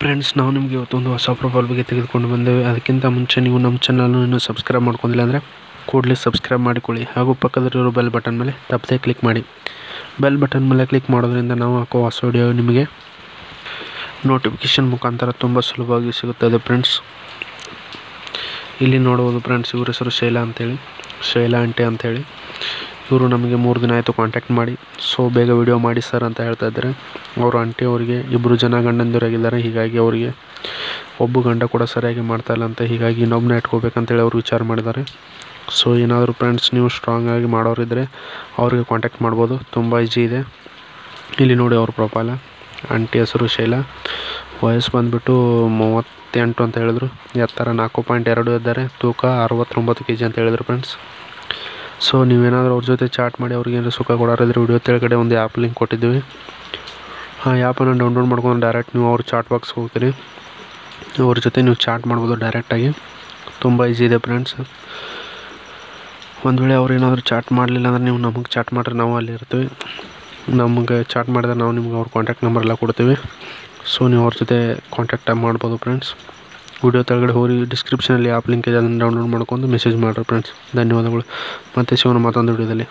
Friends ನಾವು ನಿಮಗೆ ಇವತ್ತೊಂದು ಹೊಸ ಪ್ರೊಫೈಲ್ ಬಗ್ಗೆ ತೆಗೆದುಕೊಂಡು ಬಂದೇವೆ. ಅದಕ್ಕಿಂತ ಮುಂಚೆ ನೀವು ನಮ್ಮ ಚಾನಲ್ನ ಇನ್ನೂ ಸಬ್ಸ್ಕ್ರೈಬ್ ಮಾಡ್ಕೊಂಡಿಲ್ಲ ಅಂದರೆ ಕೂಡಲೇ ಸಬ್ಸ್ಕ್ರೈಬ್ ಮಾಡಿಕೊಳ್ಳಿ. ಹಾಗೂ ಪಕ್ಕದಲ್ಲಿರೋ ಬೆಲ್ ಬಟನ್ ಮೇಲೆ ತಪ್ಪದೆ ಕ್ಲಿಕ್ ಮಾಡಿ. ಬೆಲ್ ಬಟನ್ ಮೇಲೆ ಕ್ಲಿಕ್ ಮಾಡೋದ್ರಿಂದ ನಾವು ಹಾಕೋ ಹೊಸ ವಿಡಿಯೋ ನಿಮಗೆ ನೋಟಿಫಿಕೇಷನ್ ಮುಖಾಂತರ ತುಂಬ ಸುಲಭವಾಗಿ ಸಿಗುತ್ತದೆ ಫ್ರೆಂಡ್ಸ್ ಇಲ್ಲಿ ನೋಡ್ಬೋದು ಫ್ರೆಂಡ್ಸ್ ಇವ್ರ ಹೆಸರು ಶೈಲಾ ಅಂತೇಳಿ. ಶೈಲಾ ಅಂಟೆ ಅಂತೇಳಿ. ಇವರು ನಮಗೆ ಮೂರು ದಿನ ಆಯಿತು ಕಾಂಟ್ಯಾಕ್ಟ್ ಮಾಡಿ. ಸೊ ಬೇಗ ವಿಡಿಯೋ ಮಾಡಿ ಸರ್ ಅಂತ ಹೇಳ್ತಾ ಇದ್ದಾರೆ. ಅವರು ಆಂಟಿ ಅವರಿಗೆ ಇಬ್ಬರು ಜನ ಗಂಡಂದಿರಾಗಿದ್ದಾರೆ. ಹೀಗಾಗಿ ಅವರಿಗೆ ಒಬ್ಬ ಗಂಡ ಕೂಡ ಸರಿಯಾಗಿ ಮಾಡ್ತಾ ಇಲ್ಲ ಅಂತ, ಹೀಗಾಗಿ ಇನ್ನೊಬ್ಬನ ಇಟ್ಕೋಬೇಕಂತೇಳಿ ಅವರು ವಿಚಾರ ಮಾಡಿದ್ದಾರೆ. ಸೊ ಏನಾದರೂ ಫ್ರೆಂಡ್ಸ್ ನೀವು ಸ್ಟ್ರಾಂಗ್ ಆಗಿ ಮಾಡೋರಿದ್ದರೆ ಅವ್ರಿಗೆ ಕಾಂಟ್ಯಾಕ್ಟ್ ಮಾಡ್ಬೋದು. ತುಂಬ ಈಜಿ ಇದೆ. ಇಲ್ಲಿ ನೋಡಿ ಅವ್ರ ಪ್ರೊಫೈಲ ಆಂಟಿ ಹೆಸರು ಶೈಲಾ. ವಯಸ್ಸು ಬಂದುಬಿಟ್ಟು ಮೂವತ್ತೆಂಟು ಅಂತ ಹೇಳಿದ್ರು. ಎತ್ತರ ನಾಲ್ಕು ಪಾಯಿಂಟ್ ಎರಡು ಇದ್ದಾರೆ. ತೂಕ ಅರವತ್ತೊಂಬತ್ತು ಕೆ ಜಿ ಅಂತ ಹೇಳಿದ್ರು ಫ್ರೆಂಡ್ಸ್ ಸೊ ನೀವೇನಾದರೂ ಅವ್ರ ಜೊತೆ ಚಾಟ್ ಮಾಡಿ ಅವ್ರಿಗೆ ಸುಖ ಕೊಡೋರಿದ್ರೆ ವಿಡಿಯೋ ಕೆಳಗಡೆ ಒಂದು ಆ್ಯಪ್ ಲಿಂಕ್ ಕೊಟ್ಟಿದ್ದೀವಿ. ಆ ಆ್ಯಪನ್ನು ಡೌನ್ಲೋಡ್ ಮಾಡ್ಕೊಂಡು ಡೈರೆಕ್ಟ್ ನೀವು ಅವ್ರ ಚಾಟ್ ಬಾಕ್ಸ್ಗೆ ಹೋಗ್ತೀರಿ. ಅವ್ರ ಜೊತೆ ನೀವು ಚಾಟ್ ಮಾಡ್ಬೋದು ಡೈರೆಕ್ಟಾಗಿ ತುಂಬ ಈಸಿ ಇದೆ ಫ್ರೆಂಡ್ಸ್ ಒಂದು ವೇಳೆ ಅವ್ರು ಏನಾದರೂ ಚಾಟ್ ಮಾಡಲಿಲ್ಲ ಅಂದ್ರೆ ನೀವು ನಮಗೆ ಚಾಟ್ ಮಾಡಿದ್ರೆ ನಾವು ಅಲ್ಲಿ ಇರ್ತೀವಿ. ನಮಗೆ ಚಾಟ್ ಮಾಡಿದ್ರೆ ನಾವು ನಿಮ್ಗೆ ಅವ್ರ ಕಾಂಟ್ಯಾಕ್ಟ್ ನಂಬರ್ ಎಲ್ಲ ಕೊಡ್ತೀವಿ. ಸೊ ನೀವು ಅವ್ರ ಜೊತೆ ಕಾಂಟ್ಯಾಕ್ಟ್ ಮಾಡ್ಬೋದು ಫ್ರೆಂಡ್ಸ್ ವಿಡಿಯೋ ತೆಳಗಡೆ ಹೋಗಿ ಡಿಸ್ಕ್ರಿಪ್ಷನಲ್ಲಿ ಆ್ಯಪ್ ಲಿಂಕ್ ಇದೆ, ಅದನ್ನು ಡೌನ್ಲೋಡ್ ಮಾಡ್ಕೊಂಡು ಮೆಸೇಜ್ ಮಾಡಿರಿ ಫ್ರೆಂಡ್ಸ್ ಧನ್ಯವಾದಗಳು. ಮತ್ತೆ ಶಿವನ ಮತ್ತೊಂದು ವಿಡಿಯೋದಲ್ಲಿ.